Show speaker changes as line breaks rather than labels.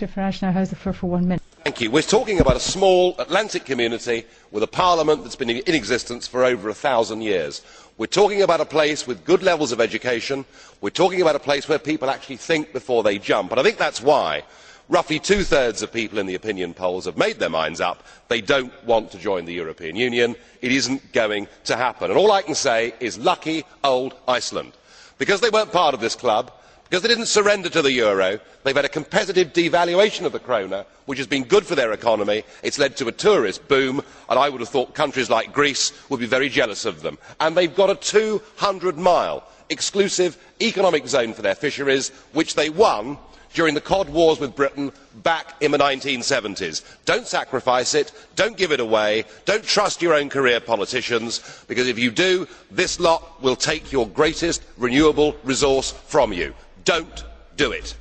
Mr President, we are talking about a small Atlantic community with a parliament that has been in existence for over a thousand years. We are talking about a place with good levels of education. We are talking about a place where people actually think before they jump. And I think that is why roughly two thirds of people in the opinion polls have made their minds up they do not want to join the European Union. It is not going to happen. And all I can say is lucky old Iceland. Because they were not part of this club, because they did not surrender to the euro, they have had a competitive devaluation of the krona which has been good for their economy. It has led to a tourist boom and I would have thought countries like Greece would be very jealous of them. and They have got a two hundred mile exclusive economic zone for their fisheries which they won during the cod wars with britain back in the. one thousand nine hundred and seventy s. do not sacrifice it do not give it away do not trust your own career politicians because if you do this lot will take your greatest renewable resource from you. Do not do it.